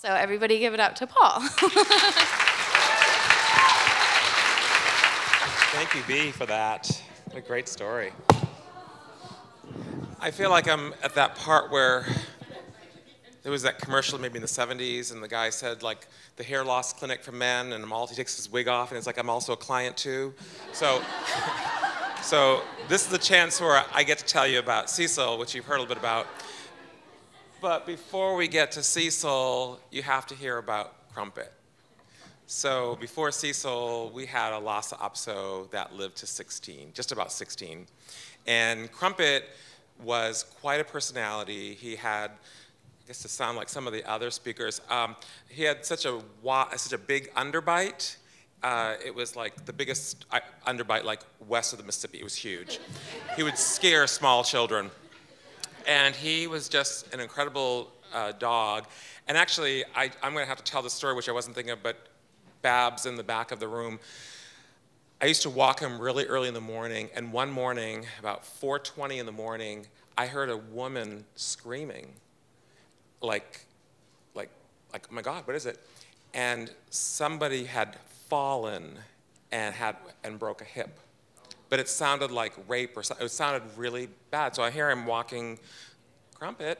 So everybody give it up to Paul. Thank you, B, for that. What a great story. I feel like I'm at that part where there was that commercial maybe in the 70s, and the guy said, like, the hair loss clinic for men, and all, he takes his wig off, and it's like, I'm also a client too. So, so this is the chance where I get to tell you about Cecil, which you've heard a little bit about. But before we get to Cecil, you have to hear about Crumpet. So before Cecil, we had a Lhasa Apso that lived to 16, just about 16. And Crumpet was quite a personality. He had, I guess to sound like some of the other speakers, um, he had such a, such a big underbite. Uh, it was like the biggest uh, underbite like west of the Mississippi. It was huge. he would scare small children. And he was just an incredible uh, dog. And actually, I, am going to have to tell the story, which I wasn't thinking of, but Babs in the back of the room. I used to walk him really early in the morning, and one morning, about 4:20 in the morning, I heard a woman screaming, like, like, like, oh my God, what is it? And somebody had fallen and had and broke a hip, but it sounded like rape or. It sounded really bad. So I hear him walking, Crumpet,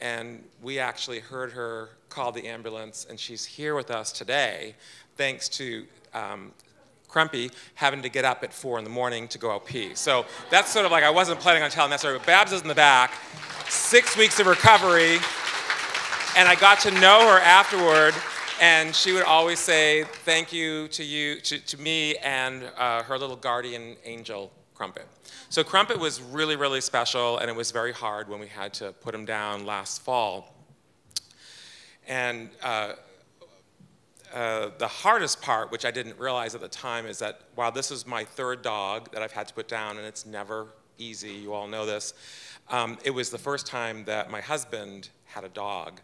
and we actually heard her call the ambulance, and she's here with us today thanks to um, Crumpy having to get up at four in the morning to go out pee. So that's sort of like I wasn't planning on telling that story, but Babs is in the back, six weeks of recovery, and I got to know her afterward, and she would always say thank you to you, to, to me, and uh, her little guardian angel, Crumpet. So Crumpet was really, really special, and it was very hard when we had to put him down last fall. And uh, uh, the hardest part, which I didn't realize at the time, is that while this is my third dog that I've had to put down, and it's never easy, you all know this, um, it was the first time that my husband had a dog.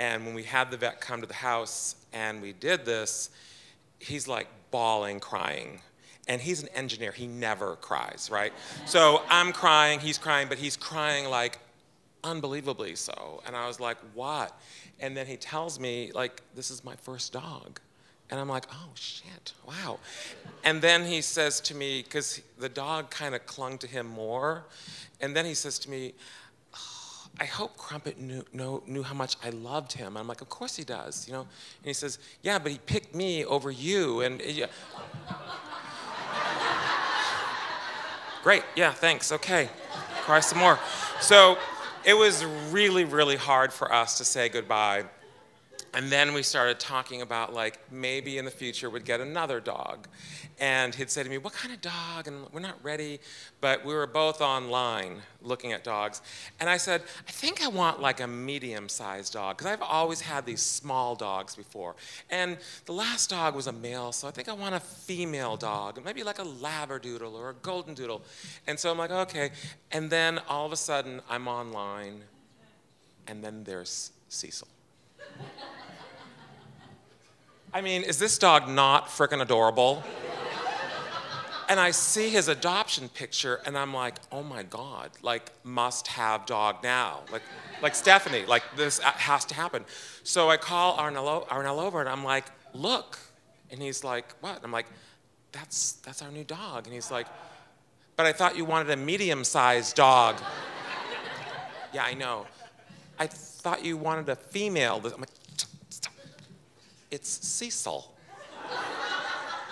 And when we had the vet come to the house and we did this, he's like bawling, crying. And he's an engineer, he never cries, right? So I'm crying, he's crying, but he's crying like unbelievably so. And I was like, what? And then he tells me, like, this is my first dog. And I'm like, oh shit, wow. And then he says to me, because the dog kind of clung to him more, and then he says to me, I hope Crumpet knew, know, knew how much I loved him. I'm like, of course he does, you know? And he says, yeah, but he picked me over you. And yeah. Great, yeah, thanks, okay. Cry some more. So it was really, really hard for us to say goodbye. And then we started talking about like maybe in the future we'd get another dog. And he'd say to me, What kind of dog? And we're not ready. But we were both online looking at dogs. And I said, I think I want like a medium sized dog because I've always had these small dogs before. And the last dog was a male, so I think I want a female dog, maybe like a Labradoodle or a Golden Doodle. And so I'm like, Okay. And then all of a sudden I'm online, and then there's Cecil. I mean, is this dog not freaking adorable? and I see his adoption picture and I'm like, oh my God, like must have dog now. Like, like Stephanie, like this has to happen. So I call Arnell, Arnell over and I'm like, look. And he's like, what? And I'm like, that's, that's our new dog. And he's like, but I thought you wanted a medium sized dog. yeah, I know. I thought you wanted a female. I'm like, it's Cecil.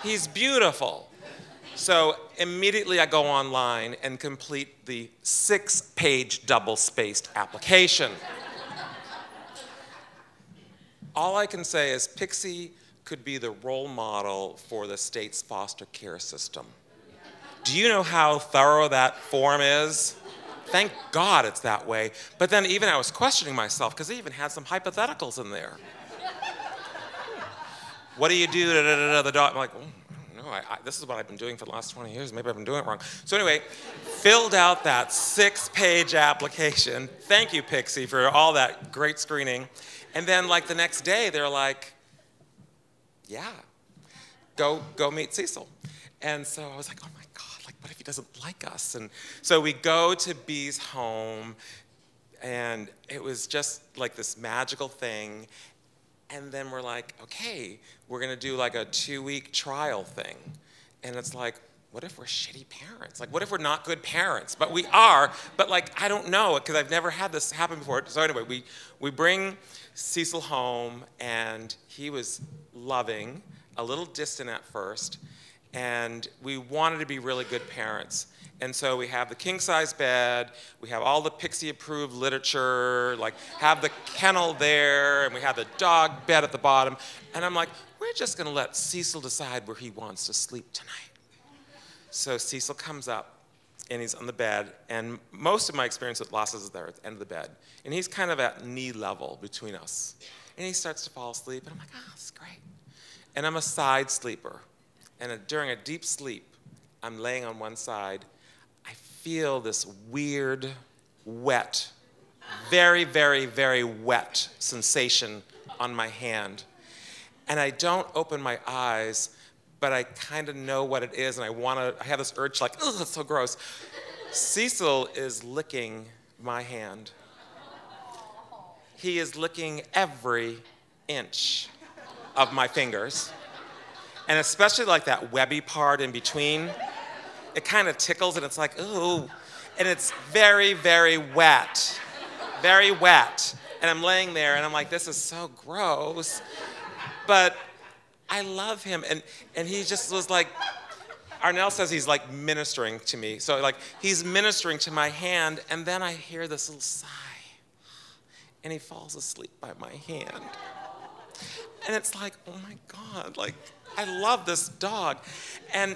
He's beautiful. So immediately I go online and complete the six page double spaced application. All I can say is Pixie could be the role model for the state's foster care system. Do you know how thorough that form is? Thank God it's that way. But then even I was questioning myself because they even had some hypotheticals in there. What do you do? Da, da, da, the dog. I'm like, mm, oh, no, I, I, this is what I've been doing for the last 20 years. Maybe I've been doing it wrong. So anyway, filled out that six-page application. Thank you, Pixie, for all that great screening. And then like the next day, they're like, yeah, go go meet Cecil. And so I was like, oh my God, like what if he doesn't like us? And so we go to B's home, and it was just like this magical thing And then we're like, okay, we're gonna do like a two week trial thing. And it's like, what if we're shitty parents? Like, what if we're not good parents? But we are, but like, I don't know, because I've never had this happen before. So anyway, we, we bring Cecil home, and he was loving, a little distant at first, and we wanted to be really good parents. And so we have the king size bed, we have all the Pixie approved literature, like have the kennel there, and we have the dog bed at the bottom. And I'm like, we're just gonna let Cecil decide where he wants to sleep tonight. So Cecil comes up and he's on the bed, and most of my experience with Lhasas is there at the end of the bed. And he's kind of at knee level between us. And he starts to fall asleep, and I'm like, oh, this is great. And I'm a side sleeper. And during a deep sleep, I'm laying on one side, I feel this weird, wet, very, very, very wet sensation on my hand. And I don't open my eyes, but I kind of know what it is, and I want to, I have this urge like, ugh, it's so gross. Cecil is licking my hand. He is licking every inch of my fingers. And especially like that webby part in between it kind of tickles and it's like, ooh. And it's very, very wet. Very wet. And I'm laying there and I'm like, this is so gross. But I love him. And, and he just was like, Arnell says he's like ministering to me. So, like, he's ministering to my hand, and then I hear this little sigh, and he falls asleep by my hand. And it's like, oh my God, like, I love this dog. And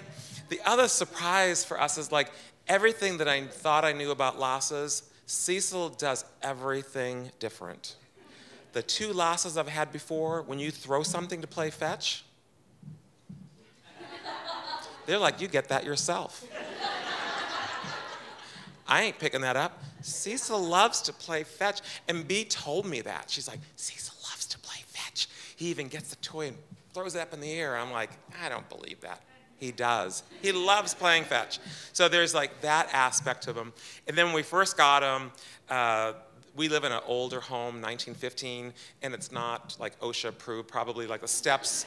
the other surprise for us is like everything that I thought I knew about Lhasas, Cecil does everything different. The two Lhasas I've had before, when you throw something to play fetch, they're like, you get that yourself. I ain't picking that up. Cecil loves to play fetch. And B told me that. She's like, Cecil loves to play fetch. He even gets the toy and throws it up in the air. I'm like, I don't believe that. He does. He loves playing fetch. So there's like that aspect of him. And then when we first got him, uh, we live in an older home, 1915, and it's not like OSHA approved, probably like the steps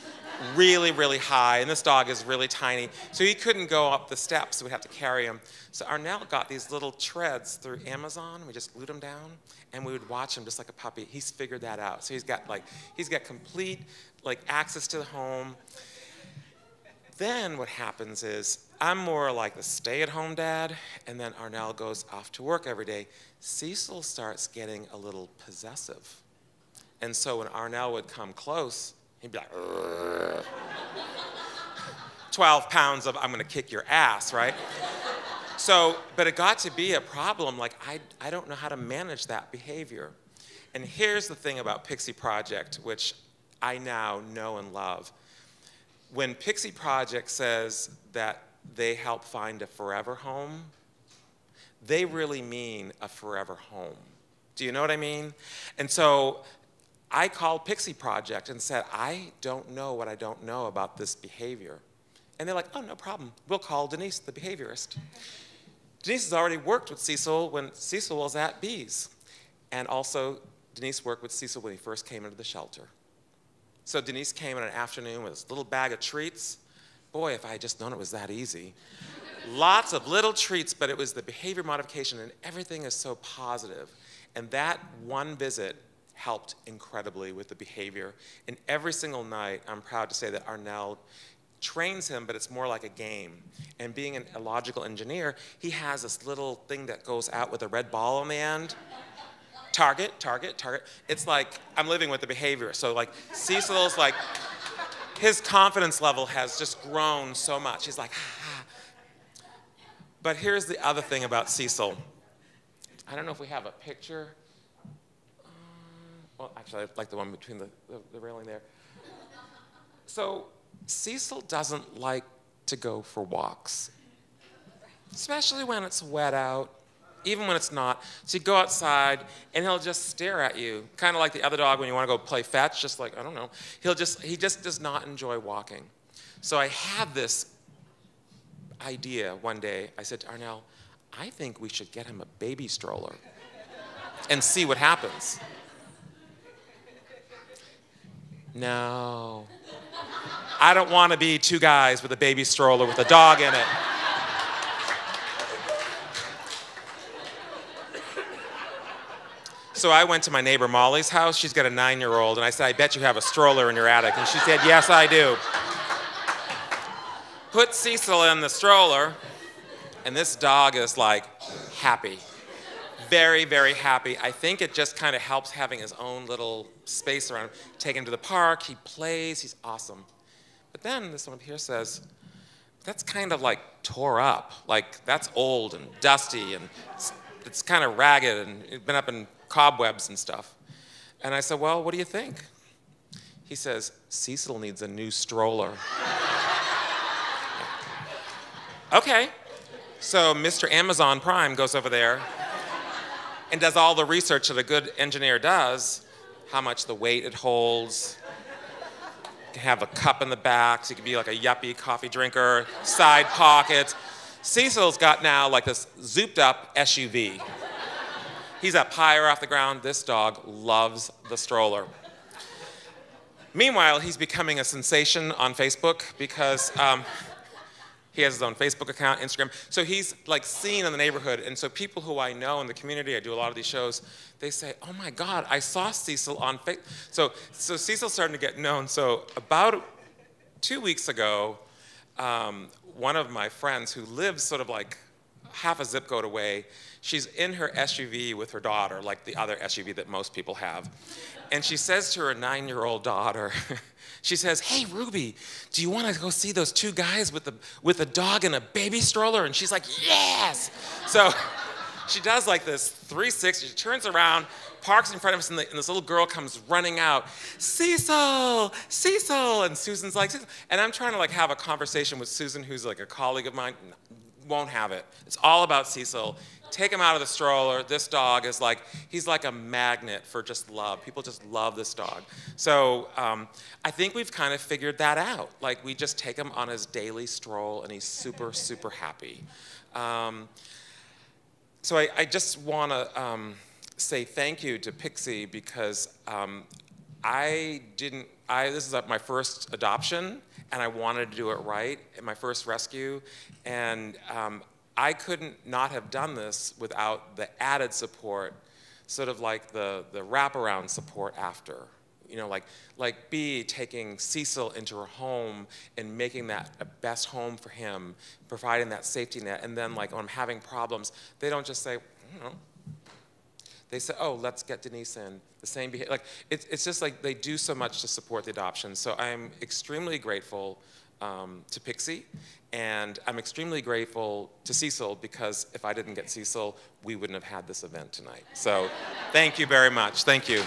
really, really high, and this dog is really tiny. So he couldn't go up the steps, so we have to carry him. So Arnell got these little treads through Amazon. We just glued them down, and we would watch him just like a puppy. He's figured that out. So he's got like, he's got complete like access to the home. Then what happens is I'm more like the stay at home dad, and then Arnell goes off to work every day. Cecil starts getting a little possessive. And so when Arnell would come close, he'd be like, 12 pounds of I'm gonna kick your ass, right? so, but it got to be a problem. Like, I, I don't know how to manage that behavior. And here's the thing about Pixie Project, which I now know and love when Pixie Project says that they help find a forever home, they really mean a forever home. Do you know what I mean? And so I called Pixie Project and said, I don't know what I don't know about this behavior. And they're like, oh, no problem. We'll call Denise, the behaviorist. Denise has already worked with Cecil when Cecil was at B's. And also, Denise worked with Cecil when he first came into the shelter. So Denise came in an afternoon with this little bag of treats. Boy, if I had just known it was that easy. Lots of little treats, but it was the behavior modification, and everything is so positive. And that one visit helped incredibly with the behavior. And every single night, I'm proud to say that Arnell trains him, but it's more like a game. And being an, a logical engineer, he has this little thing that goes out with a red ball on the end target, target, target. It's like I'm living with the behavior. So like Cecil's like, his confidence level has just grown so much. He's like, ah. But here's the other thing about Cecil. I don't know if we have a picture. Um, well, actually, I like the one between the, the, the railing there. So Cecil doesn't like to go for walks, especially when it's wet out even when it's not. So you go outside and he'll just stare at you, kind of like the other dog when you want to go play fetch, just like, I don't know. He'll just, he just does not enjoy walking. So I had this idea one day. I said to Arnell, I think we should get him a baby stroller and see what happens. No. I don't want to be two guys with a baby stroller with a dog in it. So I went to my neighbor Molly's house. She's got a nine year old, and I said, I bet you have a stroller in your attic. And she said, Yes, I do. Put Cecil in the stroller, and this dog is like happy. Very, very happy. I think it just kind of helps having his own little space around him. Take him to the park, he plays, he's awesome. But then this one up here says, that's kind of like tore up. Like that's old and dusty and it's, it's kind of ragged and it's been up in cobwebs and stuff. And I said, Well, what do you think? He says, Cecil needs a new stroller. okay. So Mr. Amazon Prime goes over there and does all the research that a good engineer does how much the weight it holds. You can have a cup in the back, so you can be like a yuppie coffee drinker, side pockets. Cecil's got now like this zooped up SUV. He's up higher off the ground. This dog loves the stroller. Meanwhile, he's becoming a sensation on Facebook because um, he has his own Facebook account, Instagram. So he's like seen in the neighborhood. And so people who I know in the community, I do a lot of these shows, they say, oh my God, I saw Cecil on Facebook. So, so Cecil's starting to get known. So about two weeks ago, um, one of my friends who lives sort of like half a zip code away, she's in her SUV with her daughter, like the other SUV that most people have. And she says to her nine year old daughter, she says, Hey, Ruby, do you want to go see those two guys with, the, with a dog and a baby stroller? And she's like, Yes! So she does like this 360, she turns around, parks in front of us, and, the, and, this little girl comes running out, Cecil, Cecil, and Susan's like, Cecil. and I'm trying to like have a conversation with Susan, who's like a colleague of mine, won't have it. It's all about Cecil take him out of the stroller. This dog is like, he's like a magnet for just love. People just love this dog. So um, I think we've kind of figured that out. Like, we just take him on his daily stroll, and he's super, super happy. Um, so I, I just want to um, say thank you to Pixie because um, I didn't, I, this is my first adoption, and I wanted to do it right, my first rescue, and um, I couldn't not have done this without the added support, sort of like the, the wraparound support after. You know, like, like B taking Cecil into her home and making that a best home for him, providing that safety net. And then, like, when I'm having problems, they don't just say, you know, they say, oh, let's get Denise in. The same behavior. Like, it's, it's just like they do so much to support the adoption. So I'm extremely grateful um, to Pixie. And I'm extremely grateful to Cecil because if I didn't get Cecil, we wouldn't have had this event tonight. So thank you very much. Thank you.